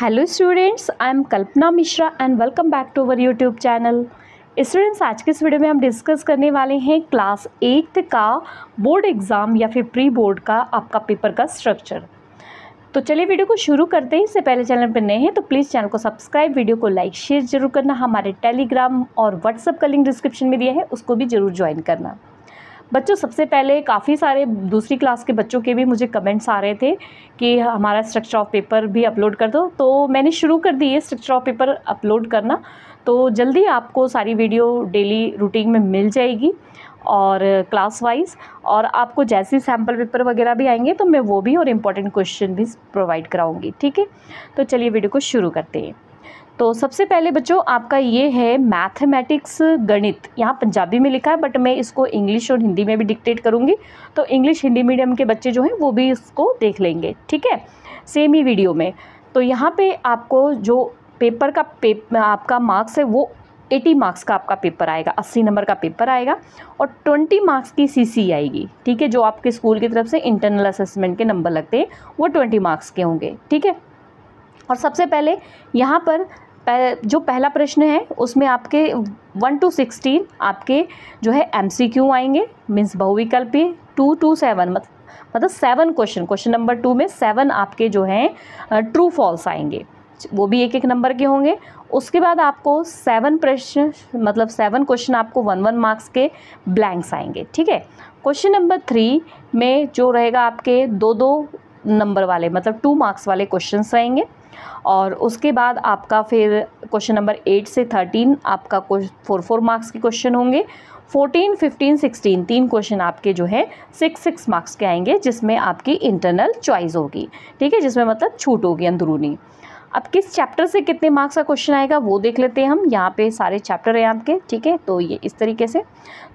Hello students I am Kalpana Mishra and welcome back to our YouTube channel students आज के इस video में हम डिस्कस करने वाले हैं क्लास एट्थ का बोर्ड एग्ज़ाम या फिर प्री बोर्ड का आपका पेपर का स्ट्रक्चर तो चलिए वीडियो को शुरू करते हैं। इससे पहले चैनल पर नए हैं तो प्लीज़ चैनल को सब्सक्राइब वीडियो को लाइक शेयर ज़रूर करना। हमारे टेलीग्राम और व्हाट्सअप का लिंक डिस्क्रिप्शन में दिया है, उसको भी ज़रूर ज्वाइन करना। बच्चों, सबसे पहले काफ़ी सारे दूसरी क्लास के बच्चों के भी मुझे कमेंट्स आ रहे थे कि हमारा स्ट्रक्चर ऑफ़ पेपर भी अपलोड कर दो। तो मैंने शुरू कर दी है स्ट्रक्चर ऑफ़ पेपर अपलोड करना। तो जल्दी आपको सारी वीडियो डेली रूटीन में मिल जाएगी और क्लास वाइज और आपको जैसे सैंपल पेपर वगैरह भी आएँगे तो मैं वो भी और इंपॉर्टेंट क्वेश्चन भी प्रोवाइड कराऊँगी, ठीक है? तो चलिए वीडियो को शुरू करते हैं। तो सबसे पहले बच्चों, आपका ये है मैथमेटिक्स गणित। यहाँ पंजाबी में लिखा है बट मैं इसको इंग्लिश और हिंदी में भी डिक्टेट करूँगी। तो इंग्लिश हिंदी मीडियम के बच्चे जो हैं, वो भी इसको देख लेंगे, ठीक है? सेम ही वीडियो में। तो यहाँ पे आपको जो पेपर का पेप आपका मार्क्स है, वो 80 मार्क्स का आपका पेपर आएगा 80 नंबर का पेपर आएगा और 20 मार्क्स की सीसी आएगी, ठीक है? जो आपके स्कूल की तरफ़ से इंटरनल असेसमेंट के नंबर लगते हैं, वो 20 मार्क्स के होंगे, ठीक है? और सबसे पहले यहाँ पर जो पहला प्रश्न है, उसमें आपके वन टू सिक्सटीन आपके जो है एम सी क्यू आएँगे मीन्स बहुविकल्पी टू टू सेवन मतलब seven question question number two में सेवन आपके जो हैं ट्रू फॉल्स आएँगे। वो भी एक एक नंबर के होंगे। उसके बाद आपको सेवन प्रश्न मतलब सेवन क्वेश्चन आपको वन वन मार्क्स के ब्लैंक्स आएँगे, ठीक है? क्वेश्चन नंबर थ्री में जो रहेगा आपके दो दो नंबर वाले मतलब टू मार्क्स वाले क्वेश्चन रहेंगे। और उसके बाद आपका फिर क्वेश्चन नंबर एट से थर्टीन आपका फोर फोर मार्क्स के क्वेश्चन होंगे। फोर्टीन फिफ्टीन सिक्सटीन तीन क्वेश्चन आपके जो है सिक्स सिक्स मार्क्स के आएँगे, जिसमें आपकी इंटरनल चॉइस होगी। ठीक है, जिसमें मतलब छूट होगी अंदरूनी। अब किस चैप्टर से कितने मार्क्स का क्वेश्चन आएगा, वो देख लेते हैं हम। यहाँ पे सारे चैप्टर हैं आपके, ठीक है? तो ये इस तरीके से।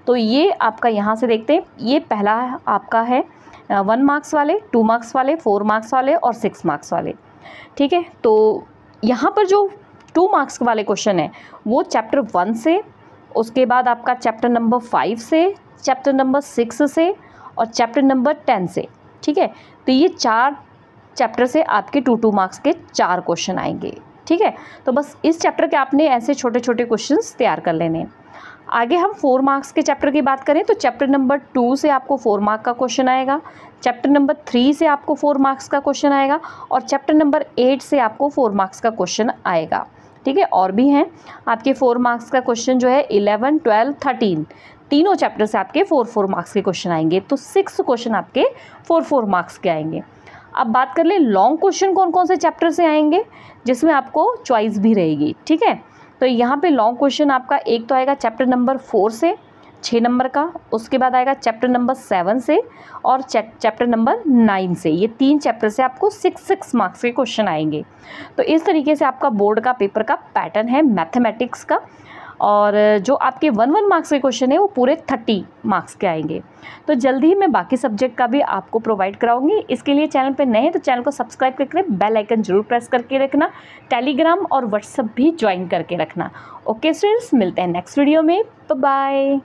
तो ये आपका यहाँ से देखते हैं। ये पहला आपका है वन मार्क्स वाले टू मार्क्स वाले फोर मार्क्स वाले और सिक्स मार्क्स वाले। ठीक है? तो यहाँ पर जो टू मार्क्स वाले क्वेश्चन है, वो चैप्टर वन से, उसके बाद आपका चैप्टर नंबर फाइव से चैप्टर नंबर सिक्स से और चैप्टर नंबर टेन से, ठीक है? तो ये चार चैप्टर से आपके टू टू मार्क्स के चार क्वेश्चन आएँगे, ठीक है? तो बस इस चैप्टर के आपने ऐसे छोटे छोटे क्वेश्चंस तैयार कर लेने हैं। आगे हम फोर मार्क्स के चैप्टर की बात करें तो चैप्टर नंबर टू से आपको फोर मार्क का क्वेश्चन आएगा चैप्टर नंबर थ्री से आपको फोर मार्क्स का क्वेश्चन आएगा और चैप्टर नंबर एट से आपको फोर मार्क्स का क्वेश्चन आएगा। ठीक है, और भी हैं। आपके फोर मार्क्स का क्वेश्चन जो है इलेवन ट्वेल्व थर्टीन तीनों चैप्टर से आपके फोर फोर मार्क्स के क्वेश्चन आएँगे। तो सिक्स क्वेश्चन आपके फोर फोर मार्क्स के आएँगे। अब बात कर लें लॉन्ग क्वेश्चन कौन कौन से चैप्टर से आएँगे, जिसमें आपको चॉइस भी रहेगी। ठीक है? तो यहाँ पे लॉन्ग क्वेश्चन आपका, एक तो आएगा चैप्टर नंबर फोर से छः नंबर का, उसके बाद आएगा चैप्टर नंबर सेवन से और चैप्टर नंबर नाइन से। ये तीन चैप्टर से आपको सिक्स सिक्स मार्क्स के क्वेश्चन आएँगे। तो इस तरीके से आपका बोर्ड का पेपर का पैटर्न है मैथमेटिक्स का। और जो आपके वन वन मार्क्स के क्वेश्चन है, वो पूरे थर्टी मार्क्स के आएँगे। तो जल्दी ही मैं बाकी सब्जेक्ट का भी आपको प्रोवाइड कराऊँगी। इसके लिए चैनल पे नए हैं तो चैनल को सब्सक्राइब करके बेल आइकन ज़रूर प्रेस करके रखना, टेलीग्राम और व्हाट्सअप भी ज्वाइन करके रखना। ओके स्टूडेंट्स मिलते हैं नेक्स्ट वीडियो में। बाय।